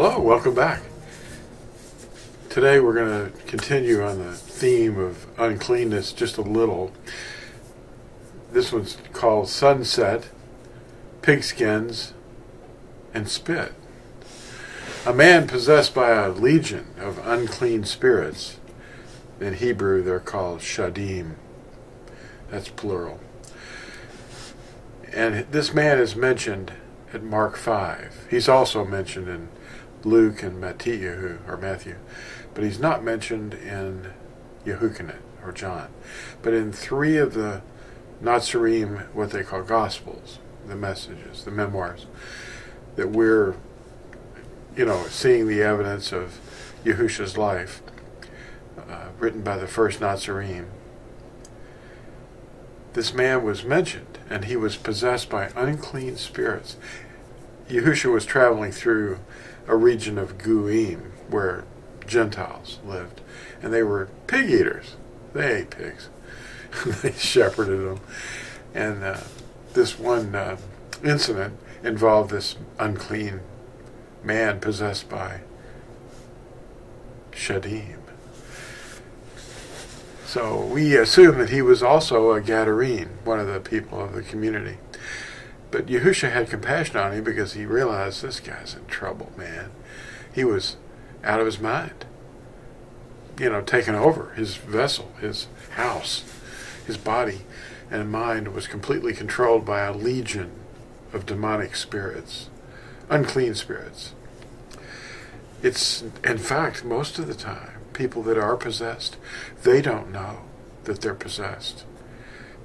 Hello, welcome back. Today we're going to continue on the theme of uncleanness just a little. This one's called Sunset, Pigskins, and Spit. A man possessed by a legion of unclean spirits. In Hebrew, they're called Shadim. That's plural. And this man is mentioned at Mark 5. He's also mentioned in Luke and Matthew, or Matthew, but he's not mentioned in Yehukanet or John. But in three of the Nazarene, what they call Gospels, the messages, the memoirs, that we're, you know, seeing the evidence of Yahusha's life, uh, written by the first Nazarene. This man was mentioned, and he was possessed by unclean spirits. Yahusha was traveling through a region of Guim where Gentiles lived, and they were pig eaters. They ate pigs. they shepherded them, and uh, this one uh, incident involved this unclean man possessed by Shadim. So we assume that he was also a Gadarene, one of the people of the community. But Yahusha had compassion on him because he realized this guy's in trouble, man. He was out of his mind. You know, taken over. His vessel, his house, his body and mind was completely controlled by a legion of demonic spirits, unclean spirits. It's, in fact, most of the time, people that are possessed, they don't know that they're possessed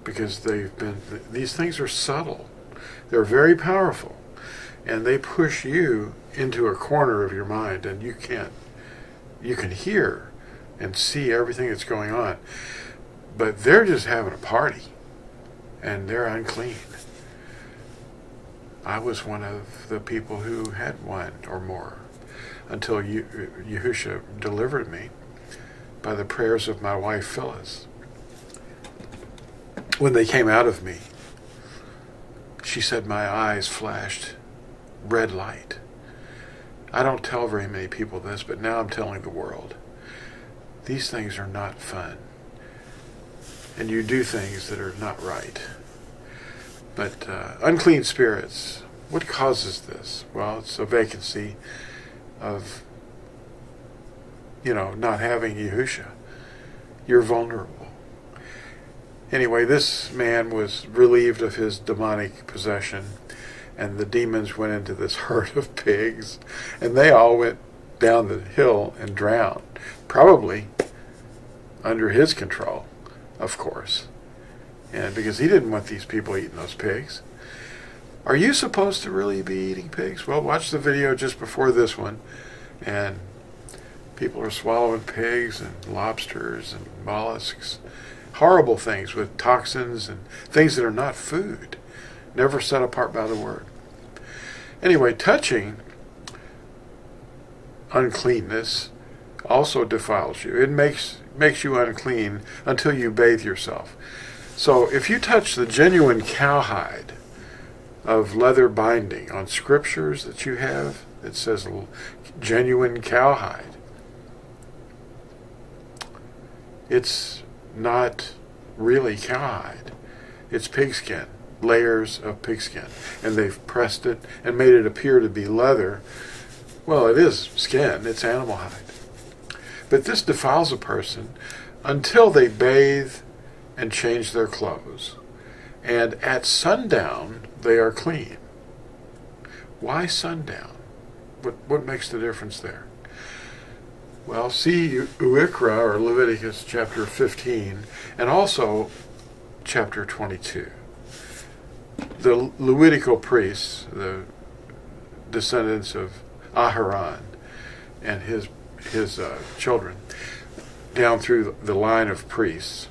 because they've been, these things are subtle. They're very powerful, and they push you into a corner of your mind, and you can't. You can hear and see everything that's going on, but they're just having a party, and they're unclean. I was one of the people who had one or more until Yahusha delivered me by the prayers of my wife Phyllis. When they came out of me, she said my eyes flashed red light. I don't tell very many people this, but now I'm telling the world. These things are not fun. And you do things that are not right. But uh, unclean spirits, what causes this? Well, it's a vacancy of, you know, not having Yahusha. You're vulnerable. Anyway, this man was relieved of his demonic possession, and the demons went into this herd of pigs, and they all went down the hill and drowned. Probably under his control, of course. And because he didn't want these people eating those pigs. Are you supposed to really be eating pigs? Well, watch the video just before this one, and people are swallowing pigs and lobsters and mollusks horrible things with toxins and things that are not food, never set apart by the word. Anyway, touching uncleanness also defiles you. It makes makes you unclean until you bathe yourself. So if you touch the genuine cowhide of leather binding on scriptures that you have, it says genuine cowhide. It's not really cowhide. It's pigskin, layers of pigskin. And they've pressed it and made it appear to be leather. Well, it is skin, it's animal hide. But this defiles a person until they bathe and change their clothes. And at sundown, they are clean. Why sundown? What, what makes the difference there? Well, see Uikra or Leviticus chapter 15 and also chapter 22. The Levitical priests, the descendants of Aharon and his his uh, children, down through the line of priests,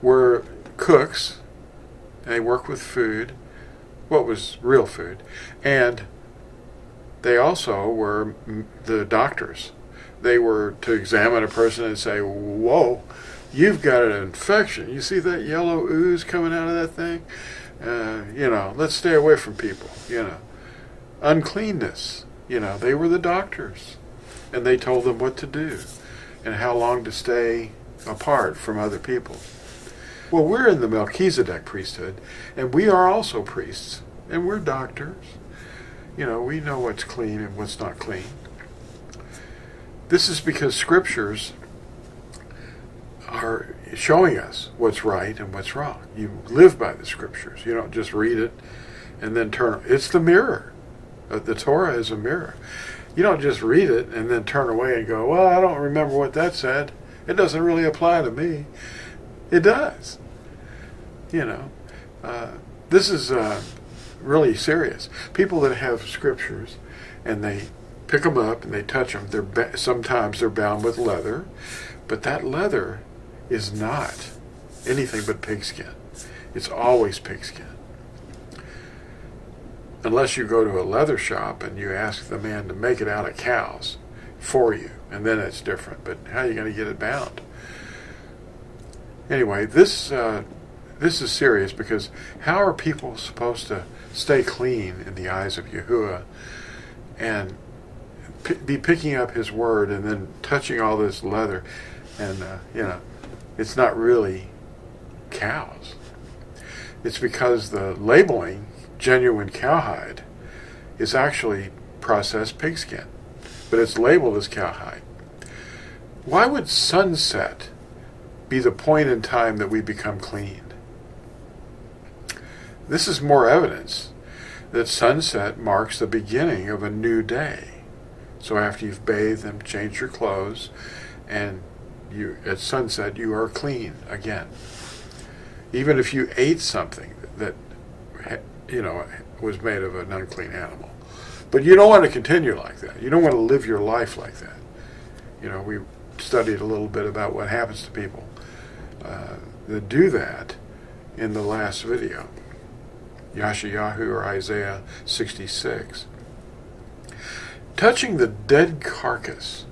were cooks. They worked with food, what was real food, and they also were the doctors they were to examine a person and say, whoa, you've got an infection. You see that yellow ooze coming out of that thing? Uh, you know, let's stay away from people, you know. Uncleanness You know, they were the doctors, and they told them what to do and how long to stay apart from other people. Well, we're in the Melchizedek priesthood, and we are also priests, and we're doctors. You know, we know what's clean and what's not clean. This is because scriptures are showing us what's right and what's wrong. You live by the scriptures. You don't just read it and then turn. It's the mirror. Uh, the Torah is a mirror. You don't just read it and then turn away and go, "Well, I don't remember what that said. It doesn't really apply to me." It does. You know, uh, this is uh, really serious. People that have scriptures and they pick them up and they touch them, they're sometimes they're bound with leather, but that leather is not anything but pigskin. It's always pigskin. Unless you go to a leather shop and you ask the man to make it out of cows for you, and then it's different. But how are you going to get it bound? Anyway, this uh, this is serious because how are people supposed to stay clean in the eyes of Yahuwah and be picking up His word and then touching all this leather, and uh, you know, it's not really cows. It's because the labeling genuine cowhide is actually processed pigskin, but it's labeled as cowhide. Why would sunset be the point in time that we become clean? This is more evidence that sunset marks the beginning of a new day. So after you've bathed and changed your clothes, and you at sunset you are clean again. Even if you ate something that you know was made of an unclean animal, but you don't want to continue like that. You don't want to live your life like that. You know, we studied a little bit about what happens to people uh, that do that in the last video. Yashayahu or Isaiah 66. Touching the dead carcass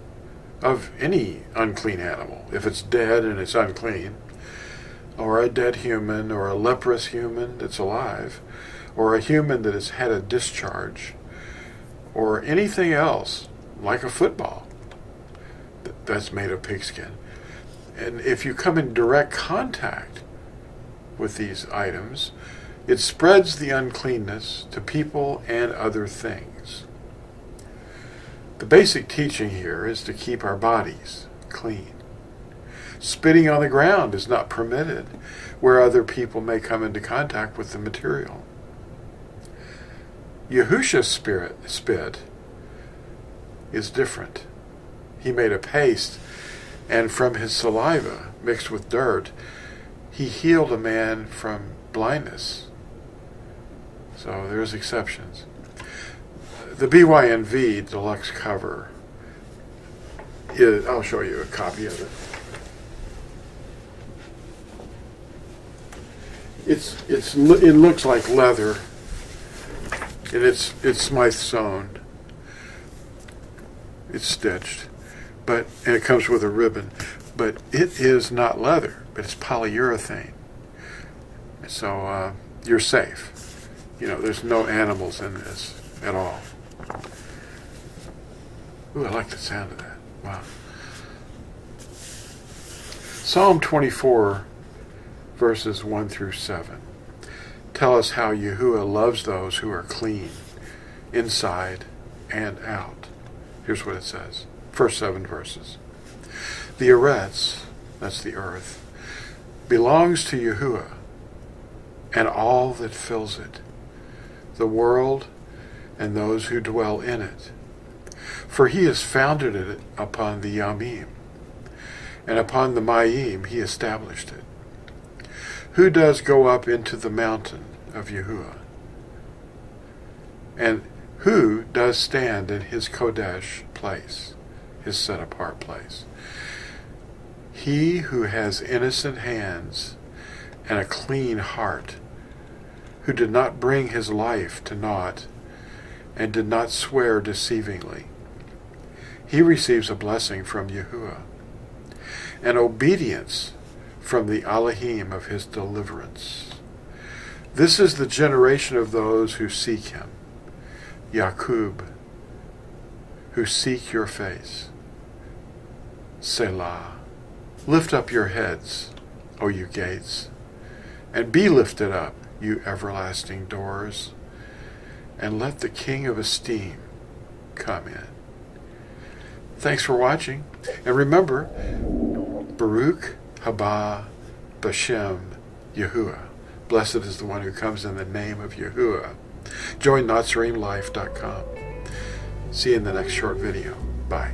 of any unclean animal, if it's dead and it's unclean, or a dead human, or a leprous human that's alive, or a human that has had a discharge, or anything else, like a football that's made of pigskin. And if you come in direct contact with these items, it spreads the uncleanness to people and other things. The basic teaching here is to keep our bodies clean. Spitting on the ground is not permitted where other people may come into contact with the material. Yahusha's spirit spit is different. He made a paste, and from his saliva mixed with dirt, he healed a man from blindness so there's exceptions. The BYNV deluxe cover is, I'll show you a copy of it. It's, it's, it looks like leather, and it's, it's Smythe sewn. It's stitched, but, and it comes with a ribbon, but it is not leather, but it's polyurethane. So uh, you're safe. You know, there's no animals in this at all. Ooh, I like the sound of that. Wow. Psalm 24, verses 1 through 7, tell us how Yahuwah loves those who are clean, inside and out. Here's what it says. First seven verses. The Eretz, that's the earth, belongs to Yahuwah and all that fills it the world, and those who dwell in it. For he has founded it upon the Yamim, and upon the Mayim he established it. Who does go up into the mountain of Yahuwah? And who does stand in his Kodesh place, his set apart place? He who has innocent hands and a clean heart who did not bring his life to naught and did not swear deceivingly. He receives a blessing from Yahuwah, and obedience from the Elohim of his deliverance. This is the generation of those who seek him. Yaqub, who seek your face. Selah. Lift up your heads, O you gates, and be lifted up, you everlasting doors, and let the King of esteem come in. Thanks for watching, and remember, Baruch haba Bashem Yahuwah. Blessed is the one who comes in the name of Yahuwah. Join NatsarimLife.com. See you in the next short video. Bye.